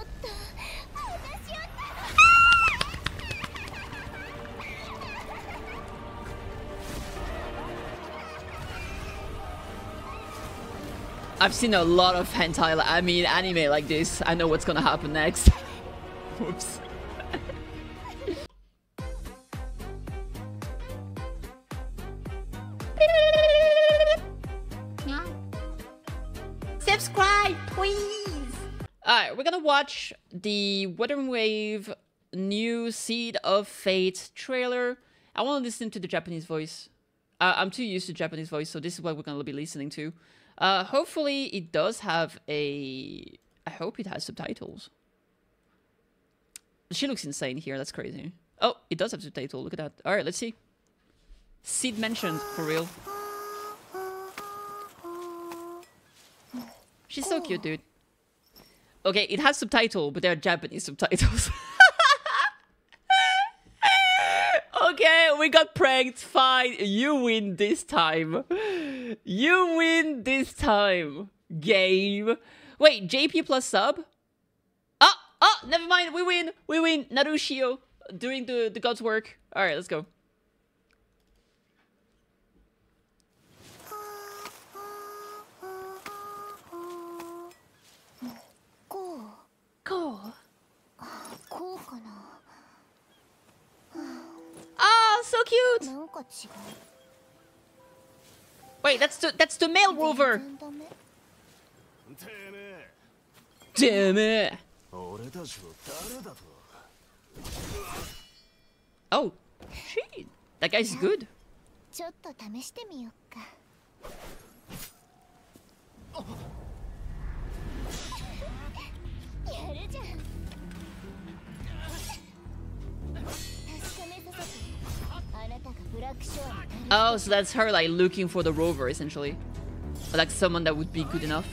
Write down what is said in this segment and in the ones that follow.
I've seen a lot of hentai, I mean anime like this. I know what's gonna happen next. Whoops. Alright, we're gonna watch the Wuthering Wave new Seed of Fate trailer. I want to listen to the Japanese voice. Uh, I'm too used to Japanese voice, so this is what we're gonna be listening to. Uh, hopefully it does have a... I hope it has subtitles. She looks insane here, that's crazy. Oh, it does have subtitles, look at that. Alright, let's see. Seed mentioned, for real. She's so cute, dude. Okay, it has subtitle, but they're Japanese subtitles. okay, we got pranked. Fine, you win this time. You win this time, game. Wait, JP plus sub? Oh, oh, never mind. We win. We win. Narushio doing the, the god's work. All right, let's. Go. Oh, so cute. Wait, that's the that's the male rover. Damn it. Oh, shit. That guy's good. Oh, so that's her like looking for the rover essentially. Or, like someone that would be good enough.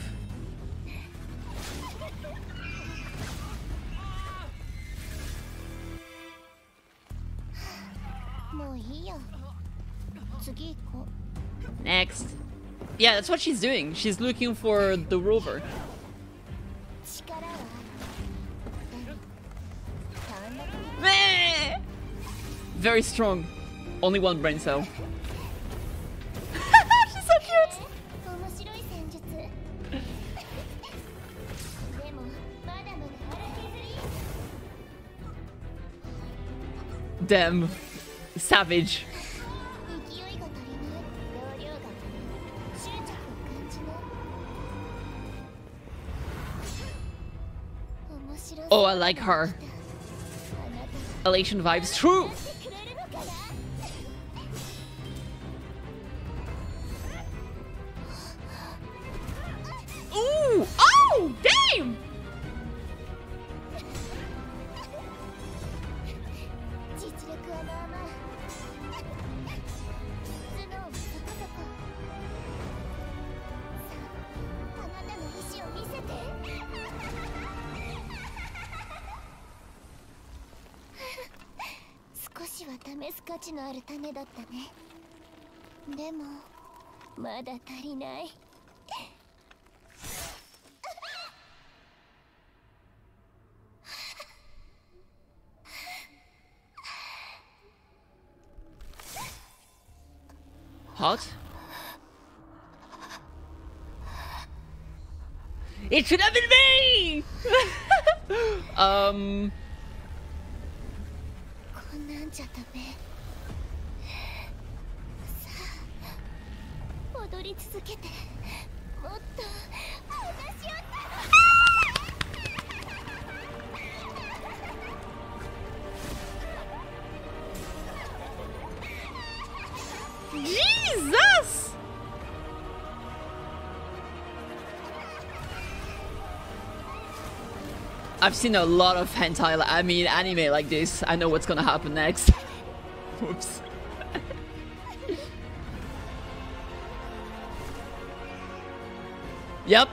Next. Yeah, that's what she's doing. She's looking for the rover. Very strong. Only one brain cell. Damn, savage. Oh, I like her. Elation vibes. True! 価値のある種だったねでもまだ足りない Hot? It should have been me. um. こんなんじゃダメ り続けてもっと私を Jesus! I've seen a lot of hentai, I mean anime like this. I know what's gonna happen next. Whoops. Yep.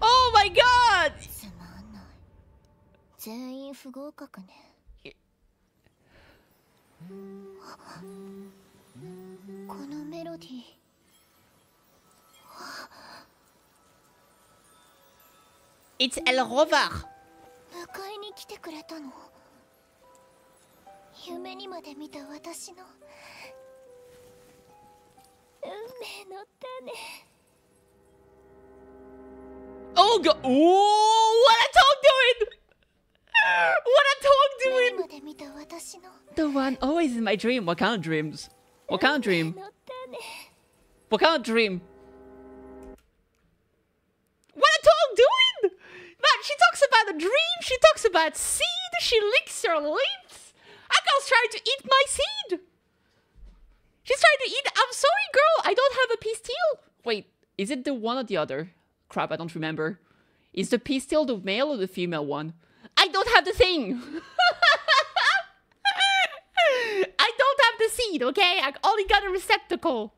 Oh my god! 全員不合格ね。このメロディー It's El Rovar. 迎えに来てくれたの夢にまで見た私の運命の種 Oh god! Oh, what a tongue doing! What a tongue 夢に doing! まで見た私の The one always in my dream. What kind of dreams? What kind of 運 dream? 命の種 What kind of dream? About a dream. She talks about seed. She licks her lips. That girl's trying to eat my seed. She's trying to eat. I'm sorry, girl. I don't have a pistil. Wait, is it the one or the other? Crap, I don't remember. Is the pistil the male or the female one? I don't have the thing. I don't have the seed, okay? I only got a receptacle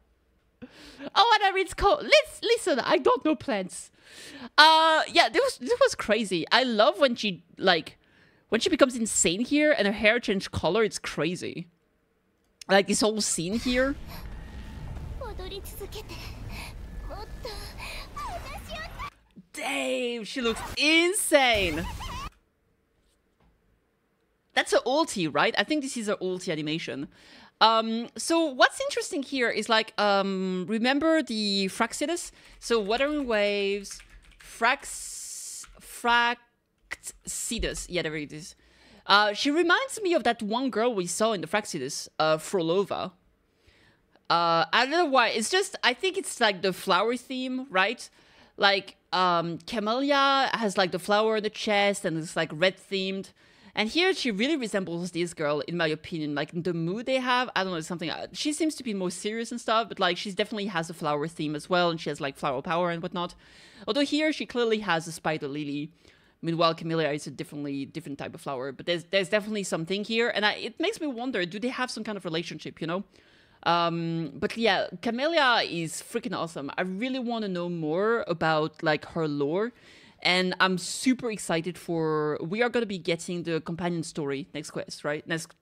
oh, whatever it's called. Let's listen. I don't know plants. Uh, yeah, this was this was crazy. I love when she like when she becomes insane here and her hair changes color. It's crazy. Like this whole scene here. Dave, she looks insane. That's her ulti, right? I think this is her ulti animation. Um, so what's interesting here is like, um, remember the Fractsidus? So Wuthering Waves, Frax, Fractsidus, yeah, there it is. Uh, she reminds me of that one girl we saw in the Fractsidus, uh, Frolova. Uh, I don't know why. It's just I think it's like the flower theme, right? Like um Camellya has like the flower in the chest and it's like red themed. And here she really resembles this girl, in my opinion. Like the mood they have, I don't know, something. uh, She seems to be more serious and stuff, but like she definitely has a flower theme as well, and she has like flower power and whatnot. Although here she clearly has a spider lily. Meanwhile, Camellya is a differently different type of flower, but there's there's definitely something here, and I, it makes me wonder: do they have some kind of relationship? You know? Um, but yeah, Camellya is freaking awesome. I really want to know more about like her lore, and I'm super excited for. We are gonna be getting the companion story next quest, right? Next,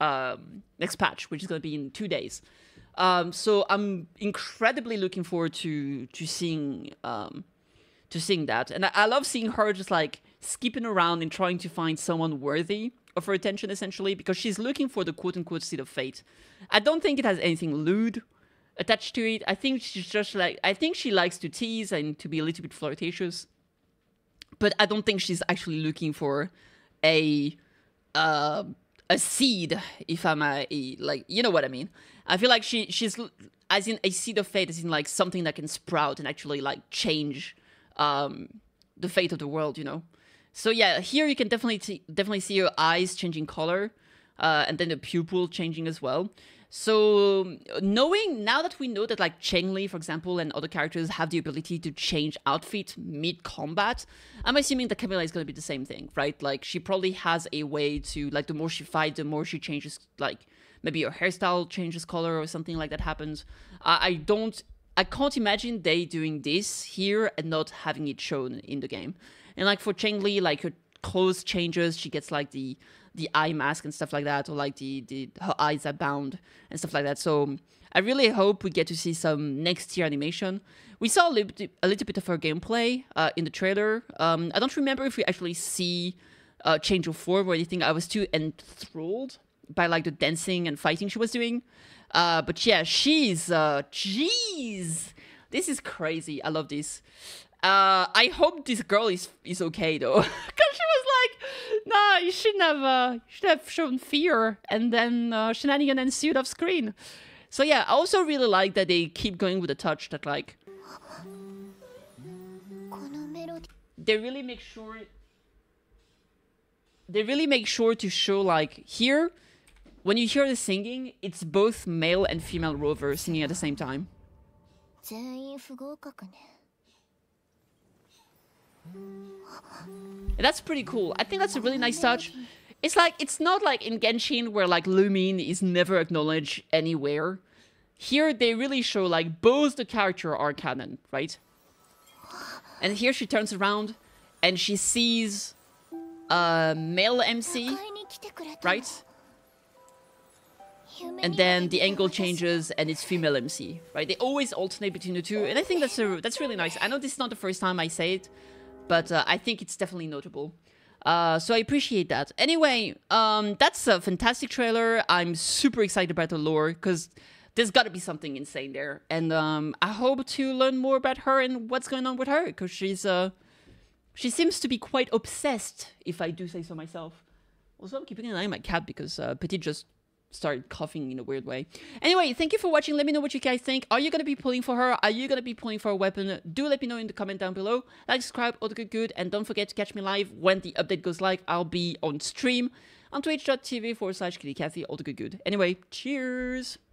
um, next patch, which is gonna be in two days. Um, so I'm incredibly looking forward to to seeing um, to seeing that. And I, I love seeing her just like skipping around and trying to find someone worthy of her attention, essentially, because she's looking for the quote unquote seed of fate. I don't think it has anything lewd attached to it. I think she's just like, I think she likes to tease and to be a little bit flirtatious. But I don't think she's actually looking for a uh, a seed, if I'm a, a- like you know what I mean. I feel like she she's as in a seed of fate, as in like something that can sprout and actually like change um, the fate of the world, you know. So yeah, here you can definitely see, definitely see her eyes changing color, uh, and then the pupil changing as well. So knowing now that we know that like Changli, for example, and other characters have the ability to change outfit mid combat, I'm assuming that Camellya is going to be the same thing, right? Like she probably has a way to like the more she fights, the more she changes like maybe her hairstyle changes color or something like that happens. I, I don't I can't imagine they doing this here and not having it shown in the game. And like for Changli, like her clothes changes, she gets like the the eye mask and stuff like that, or like the, the her eyes are bound and stuff like that. So I really hope we get to see some next year animation. We saw a little bit, a little bit of her gameplay uh, in the trailer. Um, I don't remember if we actually see uh, change of form or anything. I was too enthralled by like the dancing and fighting she was doing. Uh, but yeah, she's uh, jeez, this is crazy. I love this. Uh, I hope this girl is is okay though, because she no, you shouldn't have. Uh, you should have shown fear, and then uh, shenanigan ensued off screen. So yeah, I also really like that they keep going with the touch that like they really make sure they really make sure to show like here when you hear the singing, it's both male and female rover singing at the same time. That's pretty cool. I think that's a really nice touch. It's like, it's not like in Genshin where like Lumine is never acknowledged anywhere. Here they really show like both the character are canon, right? And here she turns around and she sees a male MC, right? And then the angle changes and it's female MC, right? They always alternate between the two. And I think that's a, that's really nice. I know this is not the first time I say it, but uh, I think it's definitely notable. Uh, so I appreciate that. Anyway, um, that's a fantastic trailer. I'm super excited about the lore because there's got to be something insane there, and um, I hope to learn more about her and what's going on with her because she's uh, she seems to be quite obsessed, if I do say so myself. Also, I'm keeping an eye on my cat because uh, Petit just started coughing in a weird way. Anyway, thank you for watching. Let me know what you guys think. Are you going to be pulling for her? Are you going to be pulling for a weapon? Do let me know in the comment down below. Like, subscribe, all the good good. And don't forget to catch me live when the update goes live. I'll be on stream on twitch.tv forward slash kitty all the good good. Anyway, cheers!「